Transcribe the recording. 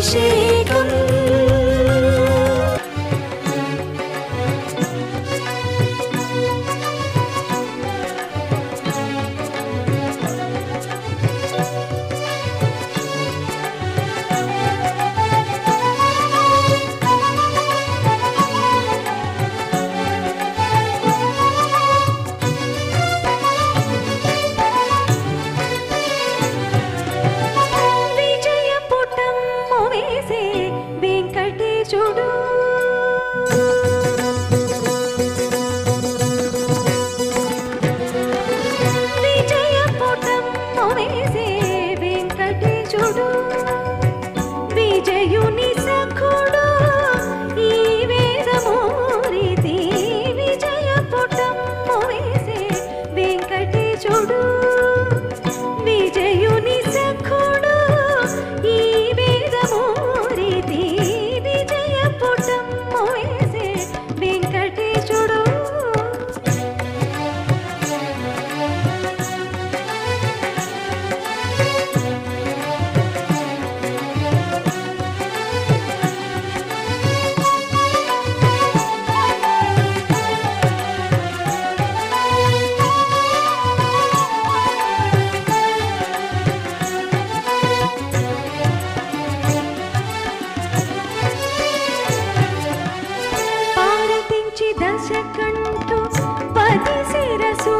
是今。వెంకటేశుడు విజయ పుటం వేసే వెంకటేశుడు. eres